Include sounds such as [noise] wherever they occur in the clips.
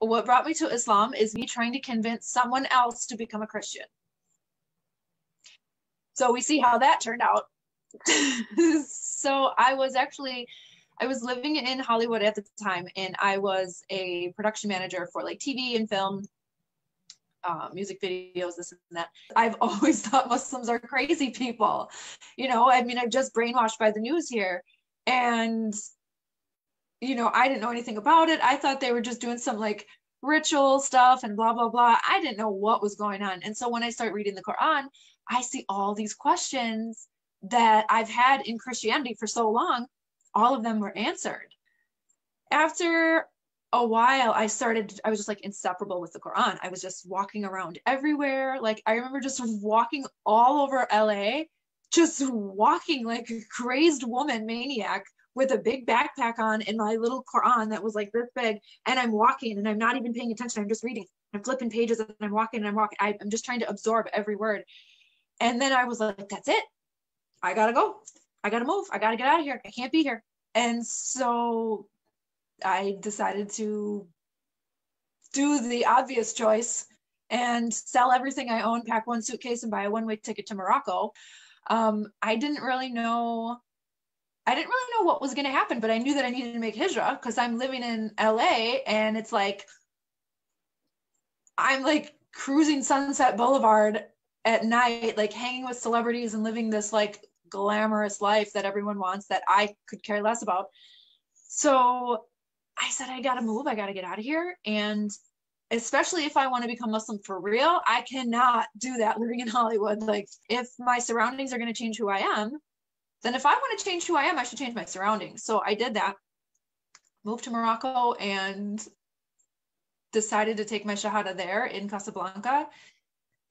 what brought me to Islam is me trying to convince someone else to become a Christian. So we see how that turned out. [laughs] so I was actually I was living in Hollywood at the time and I was a production manager for like TV and film uh, music videos, this and that. I've [laughs] always thought Muslims are crazy people. You know, I mean, I'm just brainwashed by the news here. And, you know, I didn't know anything about it. I thought they were just doing some like ritual stuff and blah, blah, blah. I didn't know what was going on. And so when I start reading the Quran, I see all these questions that I've had in Christianity for so long. All of them were answered. After a while I started, I was just like inseparable with the Quran. I was just walking around everywhere. Like I remember just walking all over LA, just walking like a crazed woman maniac with a big backpack on and my little Quran that was like this big. And I'm walking and I'm not even paying attention. I'm just reading. I'm flipping pages and I'm walking and I'm walking. I, I'm just trying to absorb every word. And then I was like, that's it. I gotta go. I gotta move. I gotta get out of here. I can't be here. And so I decided to do the obvious choice and sell everything I own, pack one suitcase, and buy a one way ticket to Morocco. Um, I didn't really know. I didn't really know what was going to happen, but I knew that I needed to make hijrah because I'm living in LA and it's like I'm like cruising Sunset Boulevard at night, like hanging with celebrities and living this like glamorous life that everyone wants that I could care less about. So I said, I gotta move, I gotta get out of here. And especially if I want to become Muslim for real, I cannot do that living in Hollywood. Like, if my surroundings are gonna change who I am, then if I want to change who I am, I should change my surroundings. So I did that, moved to Morocco and decided to take my Shahada there in Casablanca.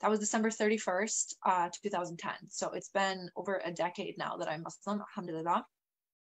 That was December 31st, uh, 2010. So it's been over a decade now that I'm Muslim, alhamdulillah.